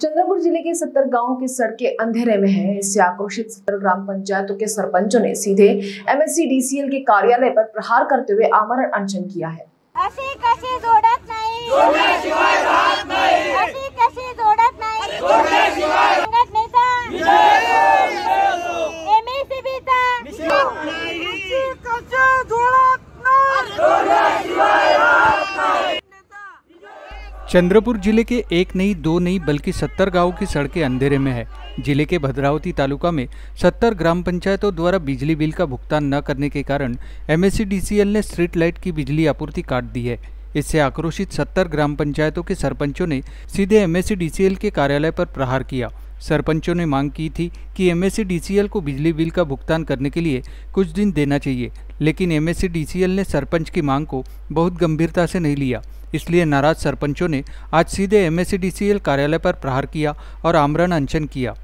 चंद्रपुर ज़िले के सत्तर गाँवों की सड़कें अंधेरे में हैं। इससे आक्रोशित सत्तर ग्राम पंचायतों के सरपंचों ने सीधे एमएससी डीसीएल के कार्यालय पर प्रहार करते हुए आमरण अनशन किया है। अशी कशी जोडत नाही अशी कशी जोडत नाही संघटनेचा एमएसीबीचा चंद्रपुर ज़िले के एक नहीं, दो नहीं, बल्कि सत्तर गाँवों की सड़कें अंधेरे में है। ज़िले के भद्रावती तालुका में सत्तर ग्राम पंचायतों द्वारा बिजली बिल का भुगतान न करने के कारण एमएससीडीसीएल ने स्ट्रीट लाइट की बिजली आपूर्ति काट दी है। इससे आक्रोशित सत्तर ग्राम पंचायतों के सरपंचों ने सीधे एमएससीडीसीएल के कार्यालय पर प्रहार किया। सरपंचों ने मांग की थी कि एमएससीडीसीएल को बिजली बिल का भुगतान करने के लिए कुछ दिन देना चाहिए, लेकिन एमएससीडीसीएल ने सरपंच की मांग को बहुत गंभीरता से नहीं लिया। इसलिए नाराज सरपंचों ने आज सीधे एमएससीडीसीएल कार्यालय पर प्रहार किया और आमरण अनशन किया।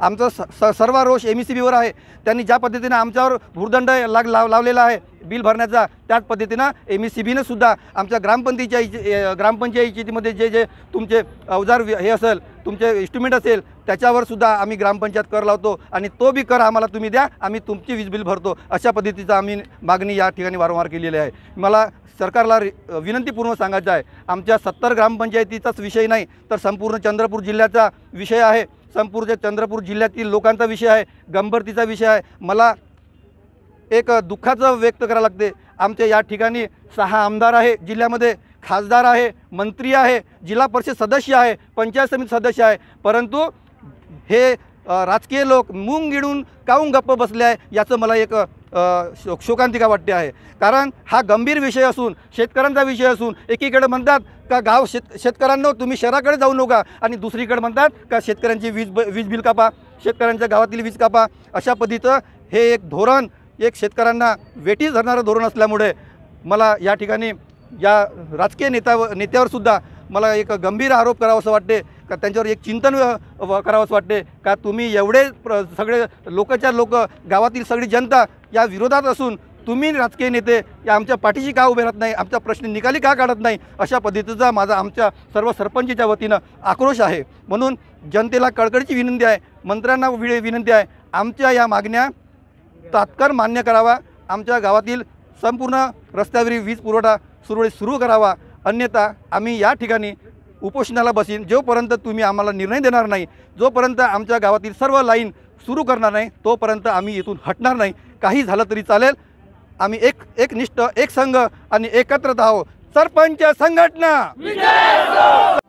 आमचा स स- सर्व रोष एम ई सी बीवर आहे. त्यांनी ज्या पद्धतीने आमच्यावर भूर्दंड लाग लाव लावलेला आहे बिल भरण्याचा त्याच पद्धतीनं एम एस सी बीनं सुद्धा आमच्या ग्रामपंचायती ग्रामपंचायतीमध्ये जे जे तुमचे अवजार हे असेल तुमचे इन्स्ट्रुमेंट असेल त्याच्यावर सुद्धा आम्ही ग्रामपंचायत कर लावतो आणि तो बी कर आम्हाला तुम्ही द्या आम्ही तुमची वीज बिल भरतो. अशा पद्धतीचा आम्ही मागणी या ठिकाणी वारंवार केलेली आहे. मला सरकारला विनंतीपूर्वक सांगायचं आहे. आमच्या सत्तर ग्रामपंचायतीचाच विषय नाही तर संपूर्ण चंद्रपूर जिल्ह्याचा विषय आहे. संपूर्ण चंद्रपूर जिल्ह्यातील लोकांचा विषय आहे गंभरतीचा विषय आहे. मला एक दुःखाचं व्यक्त करावं लागते. आमच्या या ठिकाणी सहा आमदार आहे जिल्ह्यामध्ये खासदार आहे मंत्री आहे जिल्हा परिषद सदस्य आहे पंचायत समिती सदस्य आहे. परंतु हे राजकीय लोक मूंग गिळून काऊन गप्प बसले आहे याचं मला एक शो शोकांतिका वाटते आहे. कारण हा गंभीर विषय असून शेतकऱ्यांचा विषय असून एकीकडे म्हणतात का गाव शेत शेतकऱ्यांना तुम्ही शहराकडे जाऊ नका आणि दुसरीकडे म्हणतात का शेतकऱ्यांची वीज ब वीज बिल कापा शेतकऱ्यांच्या गावातील वीज कापा. अशा पद्धतीचं हे एक धोरण एक शेतकऱ्यांना वेटी धरणारं धोरण असल्यामुळे मला या ठिकाणी या राजकीय नेत्या नेत्यावरसुद्धा मला एक गंभीर आरोप करावा असं वाटते का त्यांच्यावर एक चिंतन व- करावं असं वाटते का तुम्ही एवढे प्र सगळे लोकच्या लोक गावातील सगळी जनता या विरोधात असून तुम्ही राजकीय नेते या आमच्या पाठीशी का उभे राहत नाही आमचा प्रश्न निकाली का काढत नाही अशा पद्धतीचा माझा आमच्या सर्व सरपंचच्या वतीनं आक्रोश आहे. म्हणून जनतेला कळकळीची विनंती आहे मंत्र्यांना वि विनंती आहे आमच्या या मागण्या तात्काळ मान्य करावा. आमच्या गावातील संपूर्ण रस्त्यावरील वीज पुरवठा सुरळीत सुरू करावा. अन्यथा आम्ही या ठिकाणी उपोषणाला बसीन. जोपर्यंत तुम्ही आम्हाला निर्णय देणार नाही जोपर्यंत आमच्या गावातील सर्व लाईन सुरू करणार नाही तोपर्यंत आम्ही इथून हटणार नाही. काही झालं तरी चालेल. आम्ही एक एक निष्ठ एक संघ आणि एकत्र आहोत. सरपंच संघटना!